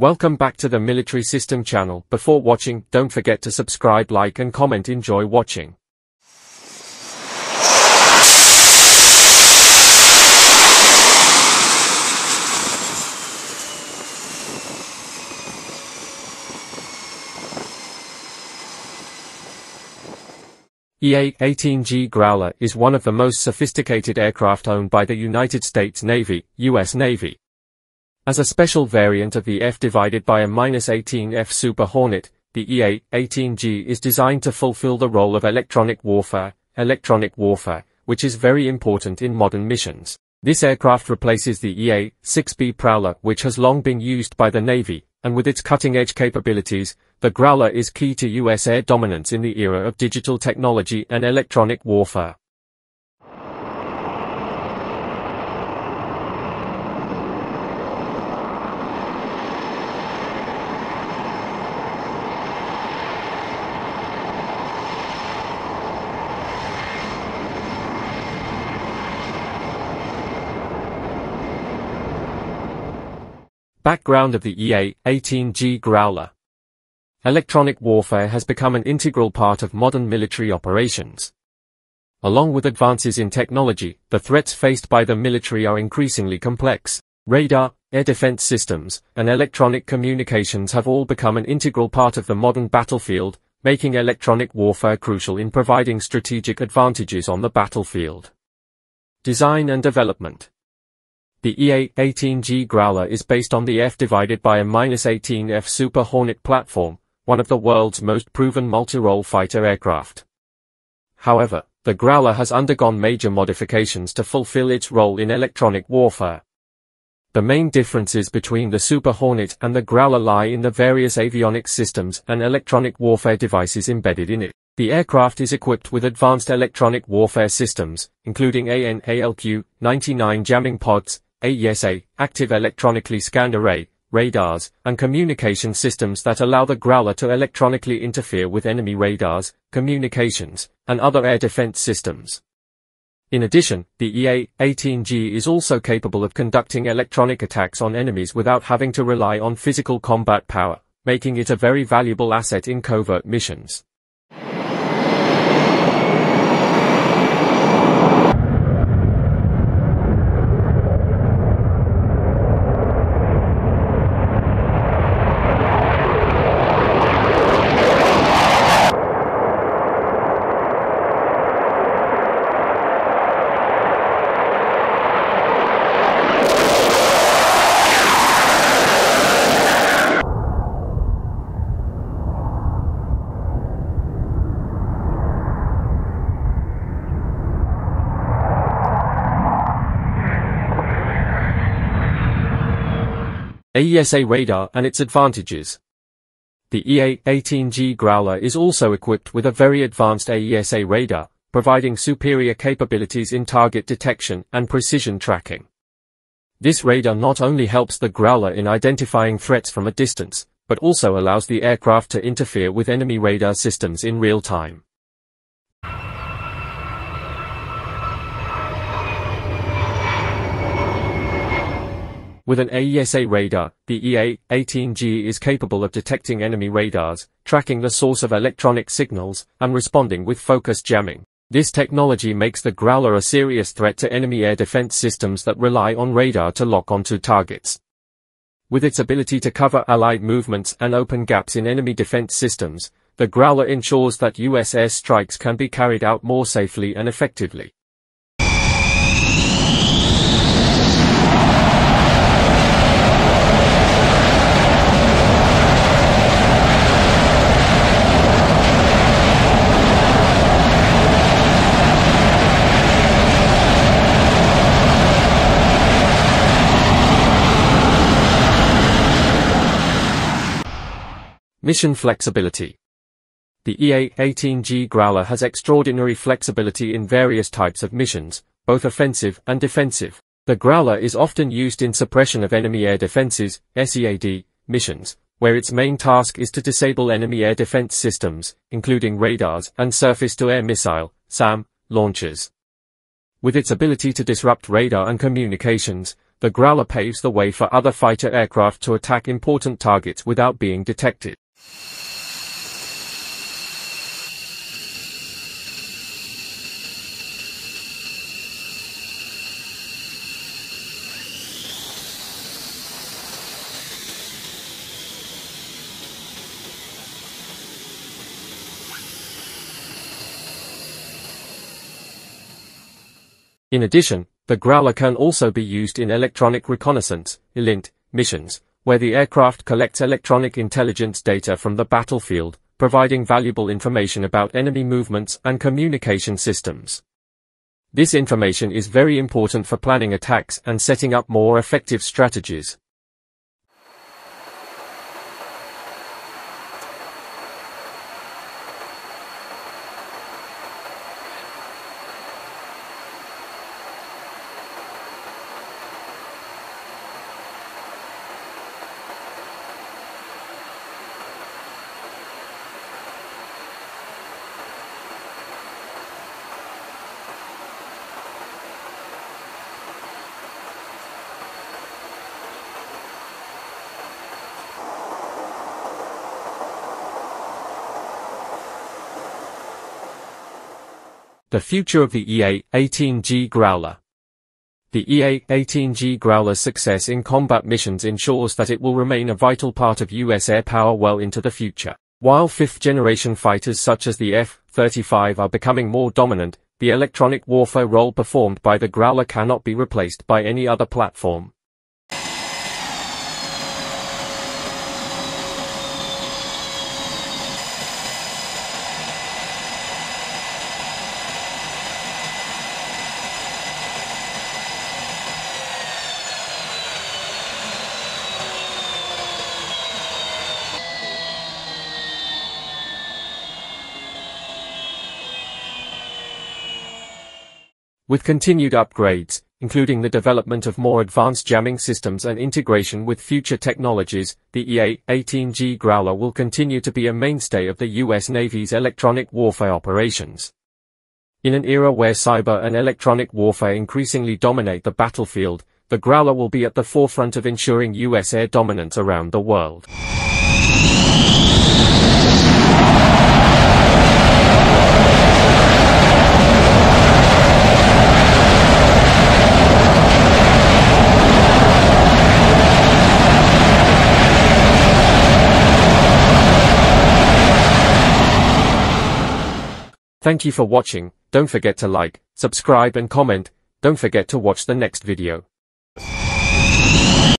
Welcome back to the Military System channel. Before watching, don't forget to subscribe, like and comment. Enjoy watching. EA-18G Growler is one of the most sophisticated aircraft owned by the United States Navy, U.S. Navy. As a special variant of the F divided by a -18F Super Hornet, the EA-18G is designed to fulfill the role of electronic warfare, electronic warfare, which is very important in modern missions. This aircraft replaces the EA-6B Prowler which has long been used by the Navy, and with its cutting-edge capabilities, the Growler is key to U.S. air dominance in the era of digital technology and electronic warfare. Background of the EA-18G Growler Electronic warfare has become an integral part of modern military operations. Along with advances in technology, the threats faced by the military are increasingly complex. Radar, air defense systems, and electronic communications have all become an integral part of the modern battlefield, making electronic warfare crucial in providing strategic advantages on the battlefield. Design and Development the EA-18G Growler is based on the F divided by a -18F Super Hornet platform, one of the world's most proven multi-role fighter aircraft. However, the Growler has undergone major modifications to fulfill its role in electronic warfare. The main differences between the Super Hornet and the Growler lie in the various avionics systems and electronic warfare devices embedded in it. The aircraft is equipped with advanced electronic warfare systems, including AN/ALQ-99 jamming pods, AESA, active electronically scanned array, radars, and communication systems that allow the Growler to electronically interfere with enemy radars, communications, and other air defense systems. In addition, the EA-18G is also capable of conducting electronic attacks on enemies without having to rely on physical combat power, making it a very valuable asset in covert missions. AESA radar and its advantages. The EA-18G Growler is also equipped with a very advanced AESA radar, providing superior capabilities in target detection and precision tracking. This radar not only helps the Growler in identifying threats from a distance, but also allows the aircraft to interfere with enemy radar systems in real time. With an AESA radar, the EA-18G is capable of detecting enemy radars, tracking the source of electronic signals, and responding with focused jamming. This technology makes the Growler a serious threat to enemy air defense systems that rely on radar to lock onto targets. With its ability to cover Allied movements and open gaps in enemy defense systems, the Growler ensures that U.S. air strikes can be carried out more safely and effectively. Mission Flexibility The EA-18G Growler has extraordinary flexibility in various types of missions, both offensive and defensive. The Growler is often used in suppression of enemy air defenses, SEAD, missions, where its main task is to disable enemy air defense systems, including radars and surface-to-air missile, SAM, launchers. With its ability to disrupt radar and communications, The Growler paves the way for other fighter aircraft to attack important targets without being detected. In addition, the Growler can also be used in electronic reconnaissance ELINT, missions, where the aircraft collects electronic intelligence data from the battlefield, providing valuable information about enemy movements and communication systems. This information is very important for planning attacks and setting up more effective strategies. The future of the EA-18G Growler. The EA-18G Growler's success in combat missions ensures that it will remain a vital part of U.S. air power well into the future. While fifth-generation fighters such as the F-35 are becoming more dominant, the electronic warfare role performed by the Growler cannot be replaced by any other platform. With continued upgrades, including the development of more advanced jamming systems and integration with future technologies, the EA-18G Growler will continue to be a mainstay of the U.S. Navy's electronic warfare operations. In an era where cyber and electronic warfare increasingly dominate the battlefield, the Growler will be at the forefront of ensuring U.S. air dominance around the world. Thank you for watching, don't forget to like, subscribe and comment, don't forget to watch the next video.